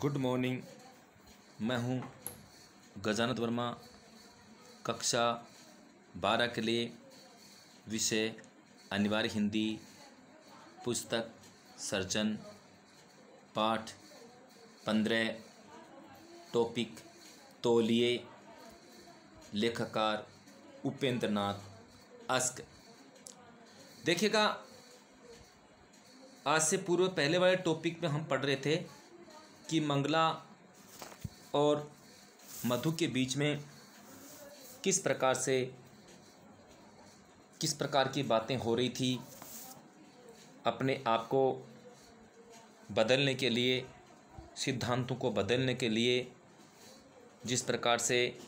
Good morning. मैं हूँ गजानत वर्मा। कक्षा बारह के लिए विषय, अनिवार्य हिंदी, पुस्तक, सर्जन, पाठ, पंद्रह, टॉपिक, तोलिए, लेखकार उपेंद्र नाथ अस्क। देखिएगा, आज से पूर्व पहले वाले टॉपिक में हम पढ़ रहे थे कि मंगला और मधु के बीच में किस प्रकार से, किस प्रकार की बातें हो रही थी अपने आप को बदलने के लिए, सिद्धांतों को बदलने के लिए, जिस प्रकार से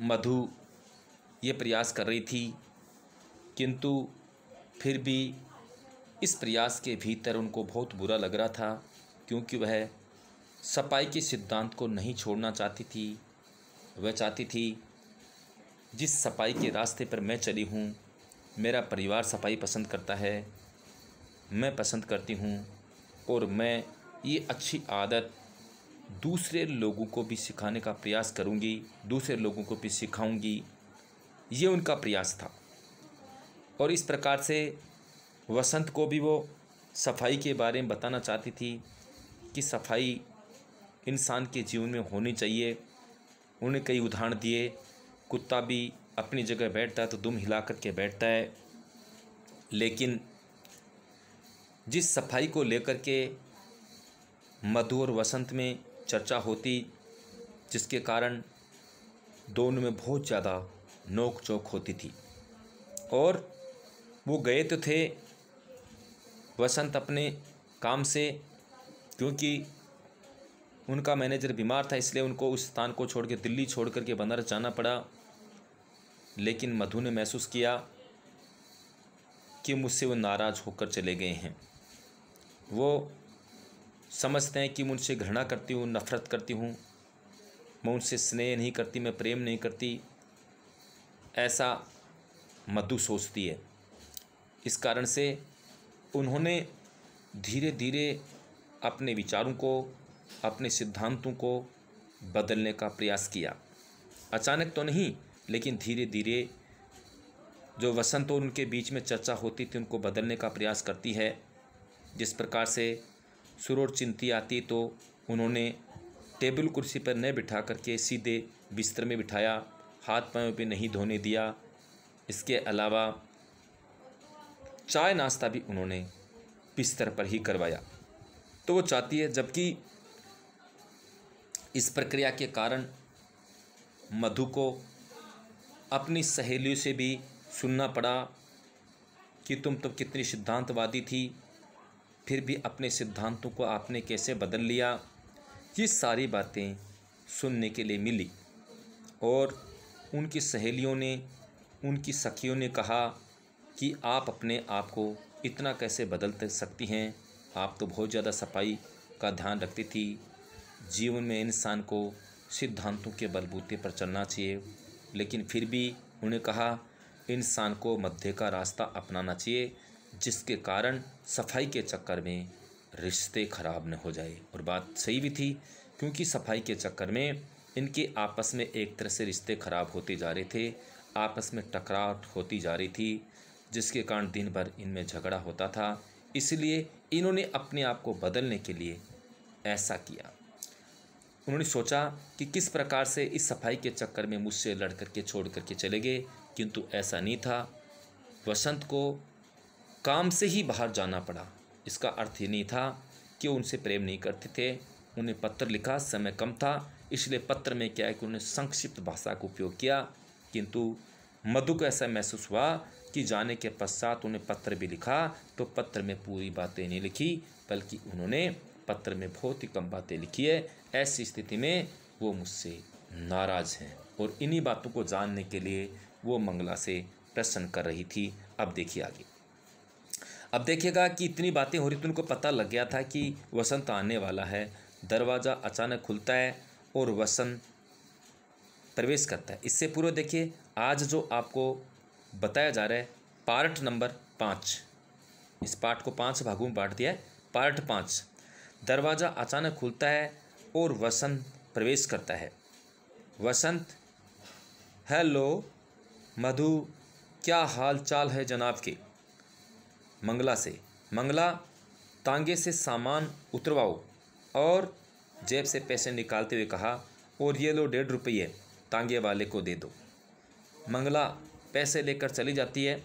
मधु ये प्रयास कर रही थी, किंतु फिर भी इस प्रयास के भीतर उनको बहुत बुरा लग रहा था। क्योंकि वह सफ़ाई के सिद्धांत को नहीं छोड़ना चाहती थी। वह चाहती थी, जिस सफ़ाई के रास्ते पर मैं चली हूँ, मेरा परिवार सफ़ाई पसंद करता है, मैं पसंद करती हूँ और मैं ये अच्छी आदत दूसरे लोगों को भी सिखाने का प्रयास करूँगी, दूसरे लोगों को भी सिखाऊँगी। ये उनका प्रयास था। और इस प्रकार से वसंत को भी वो सफ़ाई के बारे में बताना चाहती थी। कि सफ़ाई इंसान के जीवन में होनी चाहिए। उन्हें कई उदाहरण दिए। कुत्ता भी अपनी जगह बैठता है तो दुम हिला कर के बैठता है। लेकिन जिस सफ़ाई को लेकर के मधु और वसंत में चर्चा होती, जिसके कारण दोनों में बहुत ज़्यादा नोक चोक होती थी। और वो गए तो थे। वसंत अपने काम से क्योंकि उनका मैनेजर बीमार था, इसलिए उनको उस स्थान को छोड़ के दिल्ली छोड़ कर के बनारस जाना पड़ा। लेकिन मधु ने महसूस किया कि मुझसे वो नाराज़ होकर चले गए हैं। वो समझते हैं कि मुझसे घृणा करती हूँ, नफ़रत करती हूँ। मैं उनसे स्नेह नहीं करती, मैं प्रेम नहीं करती। ऐसा मधु सोचती है। इस कारण से उन्होंने धीरे धीरे अपने विचारों को, अपने सिद्धांतों को बदलने का प्रयास किया। अचानक तो नहीं, लेकिन धीरे धीरे जो वसंत और उनके बीच में चर्चा होती थी, उनको बदलने का प्रयास करती है। जिस प्रकार से सुरोर चिंती आती तो उन्होंने टेबल कुर्सी पर न बिठा करके सीधे बिस्तर में बिठाया, हाथ पाँव पे नहीं धोने दिया। इसके अलावा चाय नाश्ता भी उन्होंने बिस्तर पर ही करवाया। तो वो चाहती है, जबकि इस प्रक्रिया के कारण मधु को अपनी सहेलियों से भी सुनना पड़ा कि तुम तो कितनी सिद्धांतवादी थी, फिर भी अपने सिद्धांतों को आपने कैसे बदल लिया? ये सारी बातें सुनने के लिए मिली। और उनकी सहेलियों ने, उनकी सखियों ने कहा कि आप अपने आप को इतना कैसे बदल सकती हैं? आप तो बहुत ज़्यादा सफ़ाई का ध्यान रखती थी। जीवन में इंसान को सिद्धांतों के बलबूते पर चलना चाहिए, लेकिन फिर भी उन्हें कहा, इंसान को मध्य का रास्ता अपनाना चाहिए, जिसके कारण सफ़ाई के चक्कर में रिश्ते खराब न हो जाए। और बात सही भी थी, क्योंकि सफ़ाई के चक्कर में इनके आपस में एक तरह से रिश्ते खराब होते जा रहे थे, आपस में टकराव होती जा रही थी, जिसके कारण दिन भर इनमें झगड़ा होता था। इसलिए इन्होंने अपने आप को बदलने के लिए ऐसा किया। उन्होंने सोचा कि किस प्रकार से इस सफ़ाई के चक्कर में मुझसे लड़ करके, छोड़ करके चले गए, किंतु ऐसा नहीं था। वसंत को काम से ही बाहर जाना पड़ा। इसका अर्थ ये नहीं था कि उनसे प्रेम नहीं करते थे। उन्हें पत्र लिखा, समय कम था, इसलिए पत्र में क्या है कि उन्होंने संक्षिप्त भाषा का उपयोग किया। किंतु मधु को ऐसा महसूस हुआ कि जाने के पश्चात उन्हें पत्र भी लिखा तो पत्र में पूरी बातें नहीं लिखी, बल्कि उन्होंने पत्र में बहुत ही कम बातें लिखी है। ऐसी स्थिति में वो मुझसे नाराज़ हैं और इन्हीं बातों को जानने के लिए वो मंगला से प्रश्न कर रही थी। अब देखिए आगे। अब देखिएगा कि इतनी बातें हो रही थी उनको पता लग गया था कि वसंत आने वाला है। दरवाज़ा अचानक खुलता है और वसंत प्रवेश करता है। इससे पूर्व देखिए, आज जो आपको बताया जा रहा है, पार्ट नंबर पाँच। इस पार्ट को पाँच भागों में बांट दिया है। पार्ट पाँच, दरवाज़ा अचानक खुलता है और वसंत प्रवेश करता है। वसंत, हेलो, मधु, क्या हाल चाल है जनाब के? मंगला से। मंगला, तांगे से सामान उतरवाओ। और जेब से पैसे निकालते हुए कहा, और ये लो डेढ़ रुपये तांगे वाले को दे दो। मंगला पैसे लेकर चली जाती है।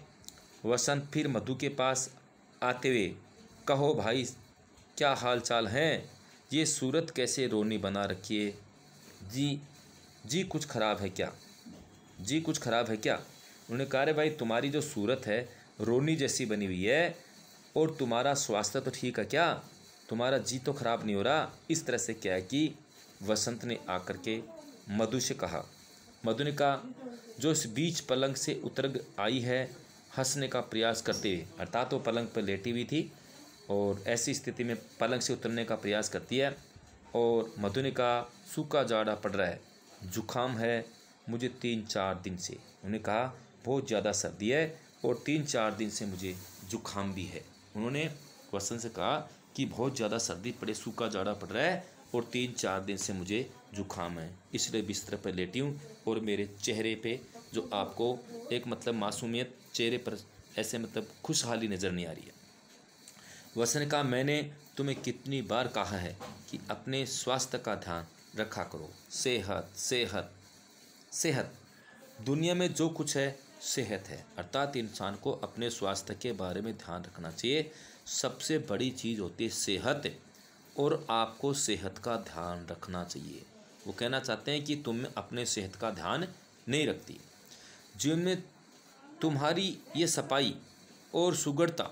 वसंत फिर मधु के पास आते हुए, कहो भाई, क्या हाल चाल है? ये सूरत कैसे रोनी बना रखी है? जी जी कुछ ख़राब है क्या? जी कुछ ख़राब है क्या? उन्होंने कहा भाई, तुम्हारी जो सूरत है, रोनी जैसी बनी हुई है और तुम्हारा स्वास्थ्य तो ठीक है क्या? तुम्हारा जी तो ख़राब नहीं हो रहा? इस तरह से क्या है कि? वसंत ने आकर के मधु से कहा। मधु ने कहा जो इस बीच पलंग से उतर आई है, हंसने का प्रयास करते हुए अर्थात वो पलंग पर लेटी हुई थी और ऐसी स्थिति में पलंग से उतरने का प्रयास करती है और मधु ने कहा सूखा जाड़ा पड़ रहा है। जुकाम है मुझे तीन चार दिन से। उन्होंने कहा, बहुत ज़्यादा सर्दी है और तीन चार दिन से मुझे जुकाम भी है। उन्होंने वसंत से कहा कि, बहुत ज़्यादा सर्दी पड़े सूखा जाड़ा पड़ रहा है और तीन चार दिन से मुझे जुकाम है। इसलिए बिस्तर पर लेटी हूँ और मेरे चेहरे पे जो आपको एक मतलब मासूमियत, चेहरे पर ऐसे मतलब खुशहाली नज़र नहीं आ रही है। वसन का मैंने तुम्हें कितनी बार कहा है कि अपने स्वास्थ्य का ध्यान रखा करो। सेहत सेहत सेहत। दुनिया में जो कुछ है, सेहत है। अर्थात इंसान को अपने स्वास्थ्य के बारे में ध्यान रखना चाहिए। सबसे बड़ी चीज़ होती है सेहत। और आपको सेहत का ध्यान रखना चाहिए। वो कहना चाहते हैं कि तुम अपने सेहत का ध्यान नहीं रखती। जीवन में तुम्हारी ये सफ़ाई और सुगढ़ता,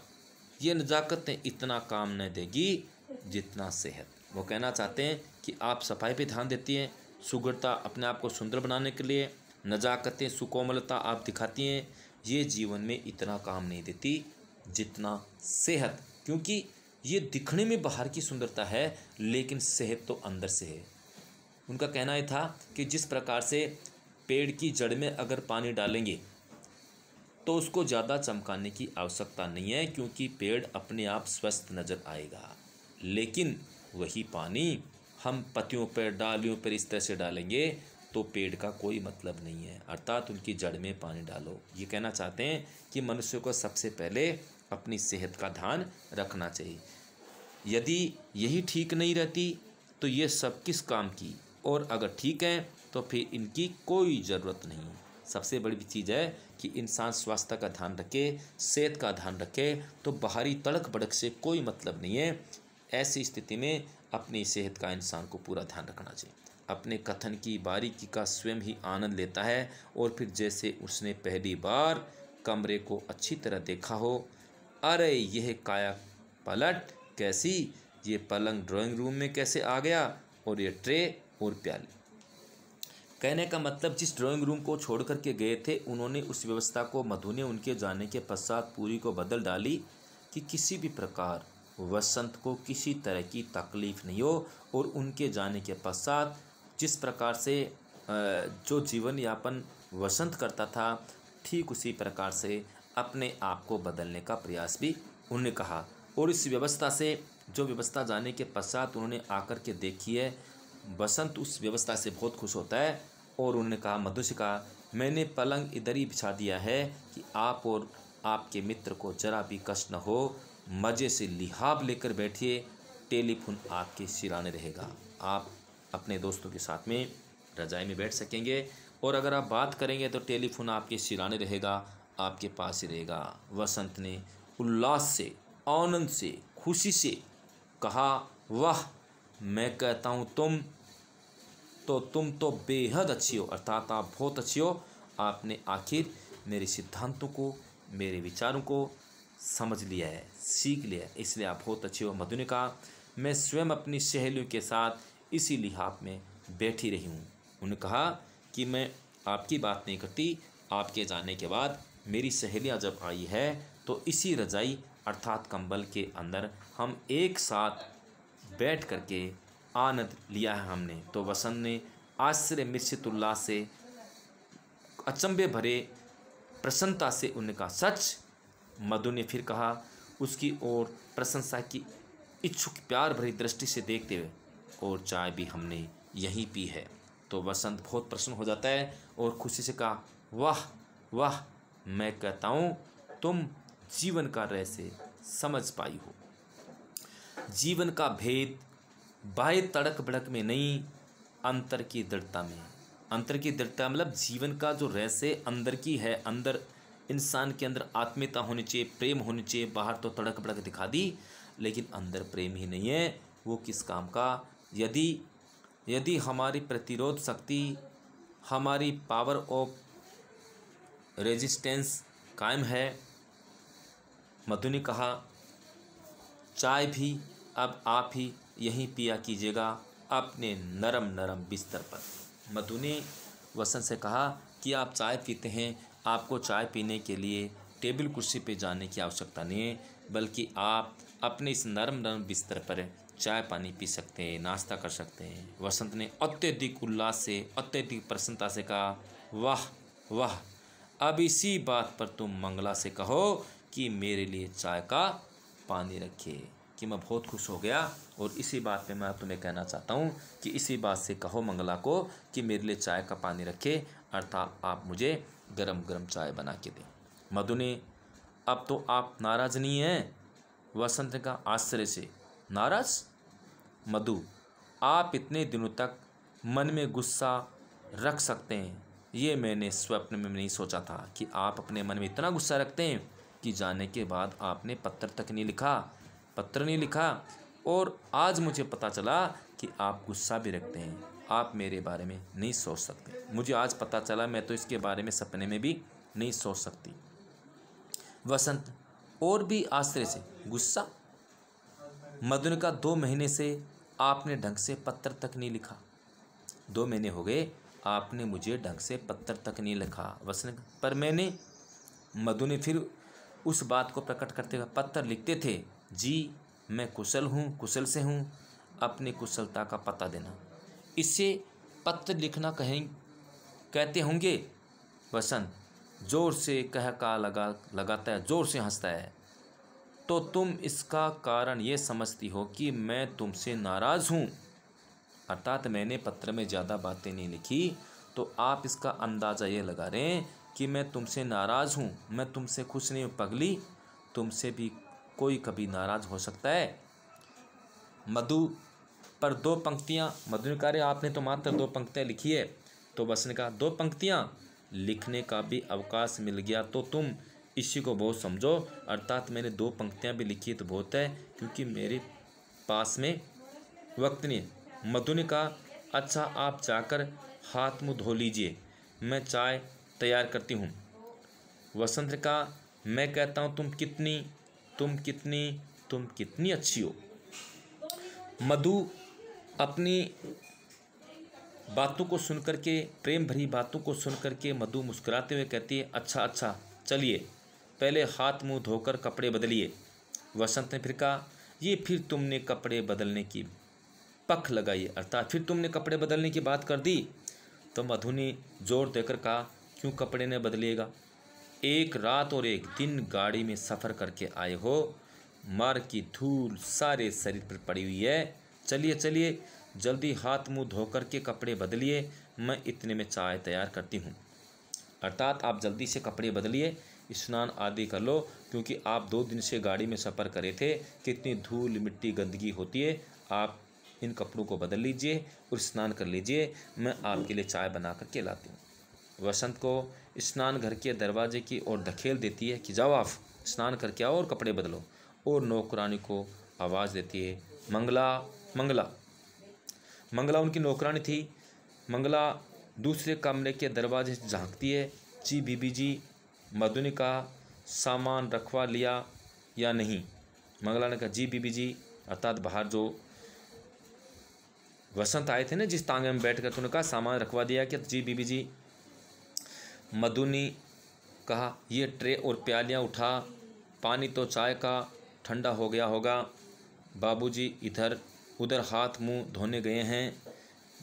ये नज़ाकतें इतना काम नहीं देगी जितना सेहत। वो कहना चाहते हैं कि आप सफ़ाई पे ध्यान देती हैं, सुगढ़ता अपने आप को सुंदर बनाने के लिए, नज़ाकतें, सुकोमलता आप दिखाती हैं, ये जीवन में इतना काम नहीं देती जितना सेहत। क्योंकि ये दिखने में बाहर की सुंदरता है, लेकिन सेहत तो अंदर से है। उनका कहना यह था कि जिस प्रकार से पेड़ की जड़ में अगर पानी डालेंगे तो उसको ज़्यादा चमकाने की आवश्यकता नहीं है, क्योंकि पेड़ अपने आप स्वस्थ नज़र आएगा। लेकिन वही पानी हम पत्तियों पर, डालियों पर इस तरह से डालेंगे तो पेड़ का कोई मतलब नहीं है। अर्थात उनकी जड़ में पानी डालो। ये कहना चाहते हैं कि मनुष्य को सबसे पहले अपनी सेहत का ध्यान रखना चाहिए। यदि यही ठीक नहीं रहती तो ये सब किस काम की? और अगर ठीक है तो फिर इनकी कोई ज़रूरत नहीं सबसे बड़ी चीज़ है कि इंसान स्वास्थ्य का ध्यान रखे, सेहत का ध्यान रखे तो बाहरी तड़क भड़क से कोई मतलब नहीं है। ऐसी स्थिति में अपनी सेहत का इंसान को पूरा ध्यान रखना चाहिए। अपने कथन की बारीकी का स्वयं ही आनंद लेता है, और फिर जैसे उसने पहली बार कमरे को अच्छी तरह देखा हो अरे, यह काया पलट, कैसी? ये पलंग ड्राइंग रूम में कैसे आ गया? और ये ट्रे और प्याली। कहने का मतलब जिस ड्राइंग रूम को छोड़ कर के गए थे, उन्होंने उस व्यवस्था को, मधु ने उनके जाने के पश्चात पूरी को बदल डाली कि किसी भी प्रकार वसंत को किसी तरह की तकलीफ़ नहीं हो, और उनके जाने के पश्चात जिस प्रकार से जो जीवन यापन वसंत करता था, ठीक उसी प्रकार से अपने आप को बदलने का प्रयास भी उन्होंने कहा। और इस व्यवस्था से, जो व्यवस्था जाने के पश्चात उन्होंने आकर के देखी है, बसंत उस व्यवस्था से बहुत खुश होता है। और उन्होंने कहा, मधु से कहा, मैंने पलंग इधर ही बिछा दिया है कि आप और आपके मित्र को जरा भी कष्ट न हो। मज़े से लिहाब लेकर बैठिए, टेलीफोन आपके सिराने रहेगा। आप अपने दोस्तों के साथ में रजाई में बैठ सकेंगे। और अगर आप बात करेंगे तो टेलीफोन आपके सिराने रहेगा। आपके पास ही रहेगा। वसंत ने उल्लास से, आनंद से, खुशी से कहा, वाह, मैं कहता हूँ तुम तो तुम तो बेहद अच्छी हो, अर्थात आप बहुत अच्छी हो। आपने आखिर मेरे सिद्धांतों को, मेरे विचारों को समझ लिया है, सीख लिया है, इसलिए आप बहुत अच्छे हो। मधु ने कहा, मैं स्वयं अपनी सहेलियों के साथ इसी लिहाफ में बैठी रही हूँ। उन्होंने कहा कि, मैं आपकी बात नहीं करती, आपके जाने के बाद मेरी सहेलियाँ जब आई है तो इसी रजाई, अर्थात कंबल के अंदर, हम एक साथ बैठ करके आनंद लिया है हमने। तो वसंत ने आश्चर्य मिश्रित उल्लास से अचंभे भरे प्रसन्नता से उन्हें कहा, सच? मधु ने फिर कहा, उसकी ओर प्रशंसा की इच्छुक प्यार भरी दृष्टि से देखते हुए, और चाय भी हमने यहीं पी है। तो वसंत बहुत प्रसन्न हो जाता है और खुशी से कहा, वाह वाह मैं कहता हूँ, तुम जीवन का रहस्य समझ पाई हो। जीवन का भेद बाह्य तड़क भड़क में नहीं, अंतर की दृढ़ता में। अंतर की दृढ़ता मतलब जीवन का जो रहस्य अंदर की है, अंदर इंसान के अंदर आत्मीयता होनी चाहिए, प्रेम होनी चाहिए, बाहर तो तड़क भड़क दिखा दी, लेकिन अंदर प्रेम ही नहीं है, वो किस काम का? यदि यदि हमारी प्रतिरोध शक्ति, हमारी पावर ऑफ़ रेजिस्टेंस कायम है। मधु ने कहा, चाय भी अब आप ही यहीं पिया कीजिएगा अपने नरम नरम बिस्तर पर। मधु ने वसंत से कहा कि आप चाय पीते हैं, आपको चाय पीने के लिए टेबल कुर्सी पे जाने की आवश्यकता नहीं है, बल्कि आप अपने इस नरम नरम बिस्तर पर चाय पानी पी सकते हैं, नाश्ता कर सकते हैं। वसंत ने अत्यधिक उल्लास से, अत्यधिक प्रसन्नता से कहा, वाह वाह अब इसी बात पर तुम मंगला से कहो कि मेरे लिए चाय का पानी रखे कि मैं बहुत खुश हो गया और इसी बात पे मैं तुम्हें कहना चाहता हूँ कि इसी बात से कहो मंगला को कि मेरे लिए चाय का पानी रखे अर्थात आप मुझे गरम गरम चाय बना के दें। मधु ने अब तो आप नाराज़ नहीं हैं? वसंत का आश्चर्य से, नाराज़? मधु, आप इतने दिनों तक मन में गुस्सा रख सकते हैं। ये मैंने स्वप्न में नहीं सोचा था कि आप अपने मन में इतना गुस्सा रखते हैं कि जाने के बाद आपने पत्र तक नहीं लिखा, पत्र नहीं लिखा। और आज मुझे पता चला कि आप गुस्सा भी रखते हैं। आप मेरे बारे में नहीं सोच सकते। मुझे आज पता चला, मैं तो इसके बारे में सपने में भी नहीं सोच सकती। वसंत, और भी आश्चर्य से, गुस्सा? मधुन का दो महीने से आपने ढंग से पत्र तक नहीं लिखा। दो महीने हो गए आपने मुझे ढंग से पत्र तक नहीं लिखा, वसन पर मैंने, मधु ने फिर उस बात को प्रकट करते हुए पत्र लिखते थे, जी, मैं कुशल हूँ, कुशल से हूँ, अपनी कुशलता का पता देना। इससे पत्र लिखना कहें, कहते होंगे, वसंत, ज़ोर से कह का लगा, लगाता है, ज़ोर से हंसता है। तो तुम इसका कारण ये समझती हो कि मैं तुमसे नाराज़ हूँ। अर्थात मैंने पत्र में ज़्यादा बातें नहीं लिखी तो आप इसका अंदाज़ा ये लगा रहे हैं कि मैं तुमसे नाराज़ हूँ, मैं तुमसे खुश नहीं हूँ, पगली। तुमसे भी कोई कभी नाराज़ हो सकता है। मधु, पर दो पंक्तियाँ। मधु ने कहा आपने तो मात्र दो पंक्तियाँ लिखी है। तो बस ने कहा, दो पंक्तियाँ? लिखने का भी अवकाश मिल गया तो तुम इसी को बहुत समझो। अर्थात मैंने दो पंक्तियाँ भी लिखी तो बहुत है, क्योंकि मेरे पास में वक्त नहीं मधु ने कहा अच्छा आप जाकर हाथ मुँह धो लीजिए। मैं चाय तैयार करती हूँ। वसंत का मैं कहता हूँ, तुम कितनी तुम कितनी तुम कितनी अच्छी हो। मधु अपनी बातों को सुनकर के, प्रेम भरी बातों को सुनकर के मधु मुस्कुराते हुए कहती है अच्छा अच्छा चलिए, पहले हाथ मुँह धोकर कपड़े बदलिए। वसंत ने फिर कहा, ये फिर तुमने कपड़े बदलने की पख लगाई, अर्थात फिर तुमने कपड़े बदलने की बात कर दी? तो मधु ने ज़ोर देकर कहा, क्यों कपड़े ने बदलिएगा? एक रात और एक दिन गाड़ी में सफ़र करके आए हो। मार की धूल सारे शरीर पर पड़ी हुई है। चलिए चलिए, जल्दी हाथ मुँह धोकर के कपड़े बदलिए। मैं इतने में चाय तैयार करती हूँ। अर्थात आप जल्दी से कपड़े बदलिए, स्नान आदि कर लो, क्योंकि आप दो दिन से गाड़ी में सफ़र करे थे। कितनी धूल मिट्टी गंदगी होती है। आप इन कपड़ों को बदल लीजिए और स्नान कर लीजिए। मैं आपके लिए चाय बना कर के लाती हूँ। वसंत को स्नान घर के दरवाजे की ओर धकेल देती है कि जाओ आप, स्नान करके आओ और कपड़े बदलो। और नौकरानी को आवाज़ देती है, मंगला मंगला। मंगला उनकी नौकरानी थी। मंगला दूसरे कमरे के दरवाजे से झांकती है। जी बीबी जी मधु का सामान रखवा लिया या नहीं? मंगला ने कहा, जी बीबी जी, अर्थात बाहर जो वसंत आए थे ना जिस तांगे में बैठ कर तो कहा, सामान रखवा दिया क्या? जी, बीबी जी मधु ने कहा, ये ट्रे और प्यालियाँ उठा, पानी तो चाय का ठंडा हो गया होगा। बाबूजी इधर, उधर हाथ मुँह धोने गए हैं।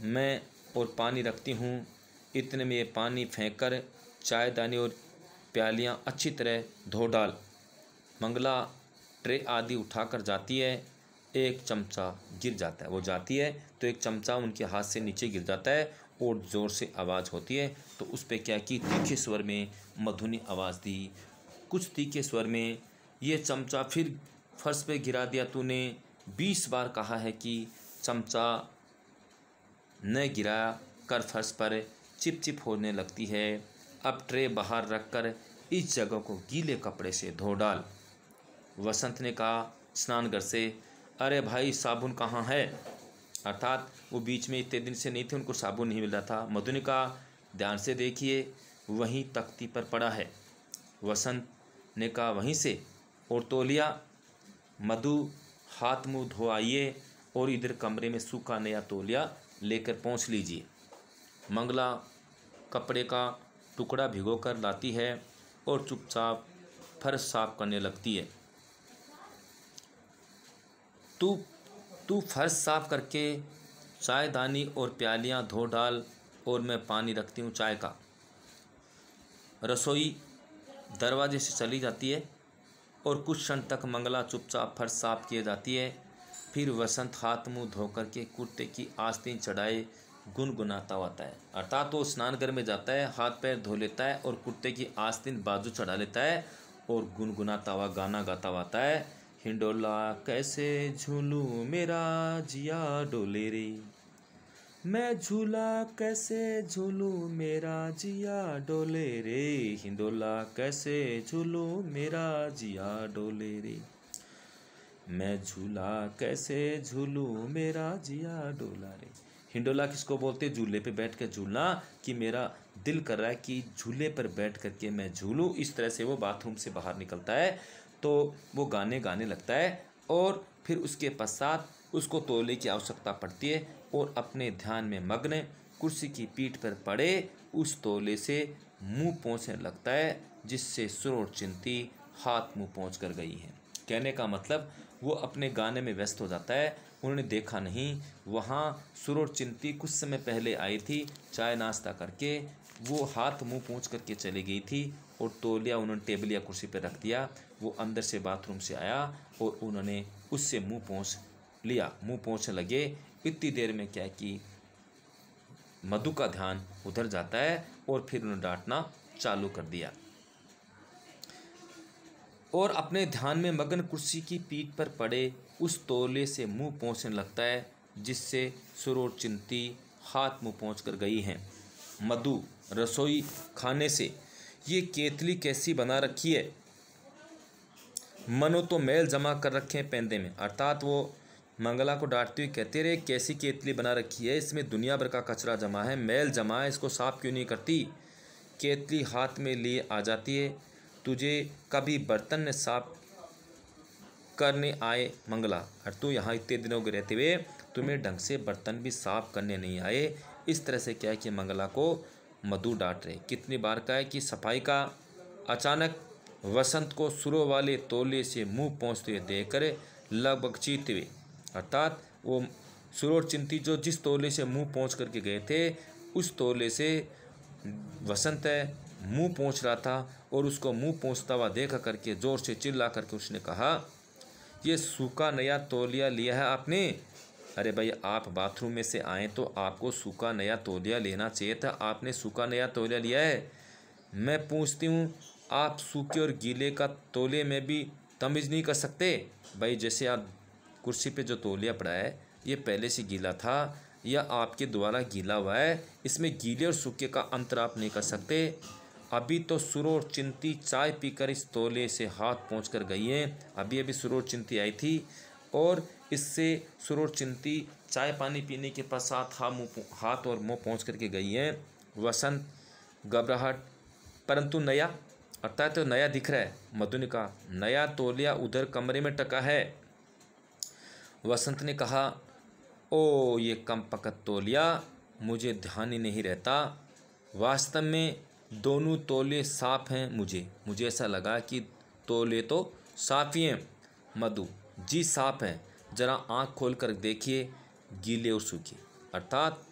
मैं और पानी रखती हूँ। इतने में ये पानी फेंक कर चायदानी और प्यालियाँ अच्छी तरह धो डाल। मंगला ट्रे आदि उठाकर जाती है। एक चमचा गिर जाता है। वो जाती है तो एक चमचा उनके हाथ से नीचे गिर जाता है और ज़ोर से आवाज़ होती है। तो उस पर क्या कि तीखे स्वर में मधुनी आवाज़ दी। कुछ तीखे स्वर में ये चमचा फिर फर्श पे गिरा दिया तूने। बीस बार कहा है कि चमचा न गिरा कर फर्श पर चिप चिप होने लगती है। अब ट्रे बाहर रख कर इस जगह को गीले कपड़े से धो डाल। वसंत ने कहा स्नानघर से अरे भाई, साबुन कहाँ है? अर्थात वो बीच में इतने दिन से नहीं थे, उनको साबुन नहीं मिल रहा था। मधु ने कहा ध्यान से देखिए, वहीं तख्ती पर पड़ा है। वसंत ने कहा, वहीं से? और तोलिया, मधु, हाथ मुँह धोआइए और इधर कमरे में सूखा नया तोलिया लेकर पहुँच लीजिए। मंगला कपड़े का टुकड़ा भिगो कर लाती है और चुपचाप फर्श साफ़ करने लगती है। तू तू फर्श साफ़ करके चायदानी और प्यालियाँ धो डाल और मैं पानी रखती हूँ चाय का। रसोई दरवाजे से चली जाती है और कुछ क्षण तक मंगला चुपचाप फर्श साफ़ किए जाती है। फिर वसंत हाथ मुँह धोकर के कुर्ते की आस्तीन चढ़ाए गुनगुनाता होता है। अर्थात वो स्नानघर में जाता है, हाथ पैर धो लेता है और कुर्ते की आस्तीन बाजू चढ़ा लेता है और गुनगुनाता हुआ गाना गाता हुआ आता है। हिंडोला कैसे झूलू मेरा जिया डोले रे मैं झूला कैसे झूलू मेरा जिया डोले रे हिंडोला कैसे झूलू मेरा जिया डोले रे मैं झूला कैसे झूलू मेरा जिया डोला रे हिंडोला किसको बोलते झूले पे बैठ कर झूलना कि मेरा दिल कर रहा है कि झूले पर बैठ करके मैं झूलूँ। इस तरह से वो बाथरूम से बाहर निकलता है। तो वो गाने गाने लगता है और फिर उसके पश्चात उसको तोले की आवश्यकता पड़ती है और अपने ध्यान में मग्न कुर्सी की पीठ पर पड़े उस तोले से मुँह पहुँचने लगता है, जिससे सुर और चिंती हाथ मुँह पहुँच कर गई है। कहने का मतलब वो अपने गाने में व्यस्त हो जाता है, उन्होंने देखा नहीं, वहाँ सुर और चिंती कुछ समय पहले आई थी, चाय नाश्ता करके, वो हाथ मुँह पहुँच करके चली गई थी और तोलिया उन्होंने टेबल या कुर्सी पर रख दिया वो अंदर से बाथरूम से आया और उन्होंने उससे मुँह पहुँच लिया। मुँह पहुँचने लगे। इतनी देर में क्या कि मधु का ध्यान उधर जाता है और फिर उन्हें डांटना चालू कर दिया। और अपने ध्यान में मगन कुर्सी की पीठ पर पड़े उस तोले से मुँह पहुँचने लगता है, जिससे सुरोर चिंती हाथ मुँह पहुँच कर गई हैं। मधु, रसोई खाने से, ये केतली कैसी बना रखी है? मनो तो मैल जमा कर रखे हैं पेंदे में। अर्थात वो मंगला को डांटती हुई कहते रहे, कैसी केतली बना रखी है? इसमें दुनिया भर का कचरा जमा है। मैल जमा है, इसको साफ़ क्यों नहीं करती? केतली हाथ में लिए आ जाती है। तुझे कभी बर्तन ने साफ़ करने आए मंगला? और तू यहाँ इतने दिनों के रहते हुए तुम्हें ढंग से बर्तन भी साफ़ करने नहीं आए। इस तरह से क्या है कि मंगला को मधु डांट रहे कितनी बार का है कि सफ़ाई का अचानक वसंत को सुरों वाले तोले से मुँह पहुँचते देखकर लगभग चीते हुए। अर्थात वो सुरोर चिंती जो जिस तोले से मुँह पहुँच करके गए थे, उस तोले से वसंत है, मुँह पहुँच रहा था और उसको मुँह पहुँचता हुआ देखा करके ज़ोर से चिल्ला करके उसने कहा, ये सूखा नया तोलिया लिया है आपने? अरे भाई, आप बाथरूम में से आए तो आपको सूखा नया तोलिया लेना चाहिए था। आपने सूखा नया तोलिया लिया है। मैं पूछती हूँ आप सूखे और गीले का तोले में भी तमीज़ नहीं कर सकते। भाई, जैसे आप कुर्सी पे जो तोलिया पड़ा है, ये पहले से गीला था या आपके द्वारा गीला हुआ है, इसमें गीले और सूखे का अंतर आप नहीं कर सकते। अभी तो सुरोर चिंती चाय पीकर इस तोले से हाथ पहुँच कर गई हैं। अभी अभी सुरोर चिंती आई थी और इससे सुरोर चिंती चाय पानी पीने के पश्चात हाथ मुँह हाथ और मुँह पहुँच करके गई हैं। वसंत, घबराहट, परंतु नया अर्थात तो नया दिख रहा है। मधु ने कहा, नया तोलिया उधर कमरे में टका है। वसंत ने कहा, ओ, ये कम पकत तोलिया, मुझे ध्यान ही नहीं रहता। वास्तव में दोनों तोले साफ़ हैं मुझे। मुझे ऐसा लगा कि तोले तो साफ़ ही हैं। मधु, जी साफ़ हैं। ज़रा आँख खोल कर देखिए, गीले और सूखे। अर्थात,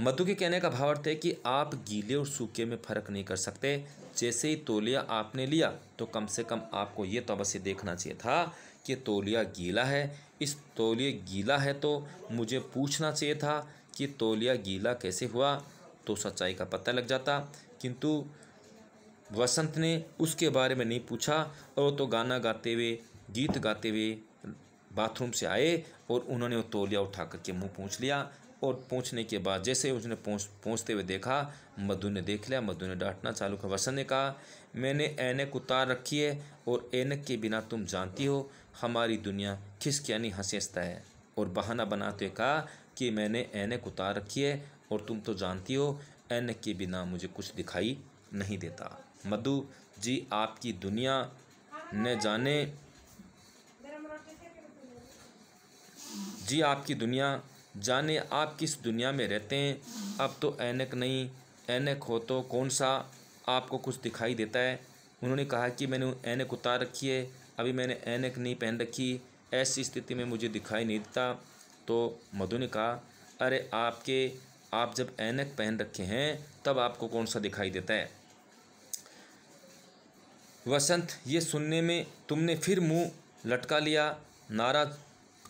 मधु के कहने का भाव अर्थ है कि आप गीले और सूखे में फ़र्क नहीं कर सकते। जैसे ही तोलिया आपने लिया तो कम से कम आपको ये तो अवश्य देखना चाहिए था कि तौलिया गीला है। इस तौलिया गीला है तो मुझे पूछना चाहिए था कि तौलिया गीला कैसे हुआ तो सच्चाई का पता लग जाता। किंतु वसंत ने उसके बारे में नहीं पूछा और तो गाना गाते हुए, गीत गाते हुए बाथरूम से आए और उन्होंने वो तोलिया उठा करके मुँह पूछ लिया। और पहुँचने के बाद, जैसे उसने पहुँच पहुँचते हुए देखा, मधु ने देख लिया, मधु ने डांटना चालू कर वसंत ने कहा, मैंने ऐनक उतार रखी है और ऐनक के बिना तुम जानती हो, हमारी दुनिया खिसकियानी हंसता है। और बहाना बनाते हुए कहा कि, मैंने ऐनक उतार रखी है और तुम तो जानती हो, ऐनक के बिना मुझे कुछ दिखाई नहीं देता। मधु, जी, आपकी दुनिया न जाने, जी, आपकी दुनिया जाने आप किस दुनिया में रहते हैं। अब तो ऐनक नहीं, ऐनक हो तो कौन सा आपको कुछ दिखाई देता है? उन्होंने कहा कि मैंने ऐनक उतार रखी है, अभी मैंने ऐनक नहीं पहन रखी, ऐसी स्थिति में मुझे दिखाई नहीं देता। तो मधु ने कहा, अरे आपके, आप जब ऐनक पहन रखे हैं, तब आपको कौन सा दिखाई देता है? वसंत, ये सुनने में तुमने फिर मुँह लटका लिया। नाराज़,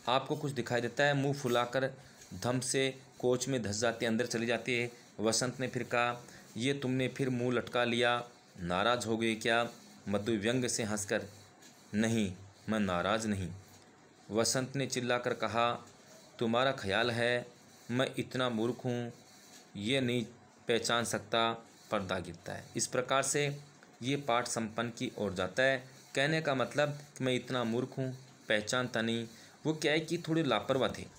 आपको कुछ दिखाई देता है? मुँह फुलाकर धम से कोच में धस जाती अंदर चली जाती वसंत ने फिर कहा, ये तुमने फिर मुँह लटका लिया। नाराज़ हो गए क्या? मधु व्यंग से हंसकर, नहीं, मैं नाराज़ नहीं। वसंत ने चिल्लाकर कहा, तुम्हारा ख्याल है, मैं इतना मूर्ख हूँ। ये नहीं पहचान सकता, पर्दा गिरता है। इस प्रकार से ये पाठ संपन्न की ओर जाता है। कहने का मतलब कि मैं इतना मूर्ख हूँ, पहचानता नहीं। वो क्या है कि थोड़े लापरवाह थे।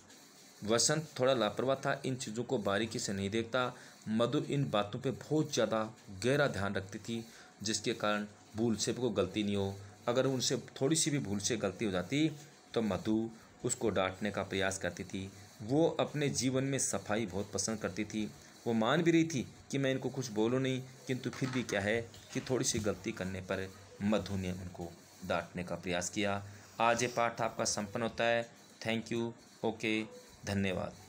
वसंत थोड़ा लापरवाह था, इन चीज़ों को बारीकी से नहीं देखता। मधु इन बातों पे बहुत ज़्यादा गहरा ध्यान रखती थी, जिसके कारण भूल से को गलती नहीं हो। अगर उनसे थोड़ी सी भी भूल से गलती हो जाती तो मधु उसको डांटने का प्रयास करती थी। वो अपने जीवन में सफ़ाई बहुत पसंद करती थी। वो मान भी रही थी कि मैं इनको कुछ बोलूँ नहीं, किंतु फिर भी क्या है कि थोड़ी सी गलती करने पर मधु ने उनको डांटने का प्रयास किया। आज ये पाठ आपका संपन्न होता है। थैंक यू ओके धन्यवाद।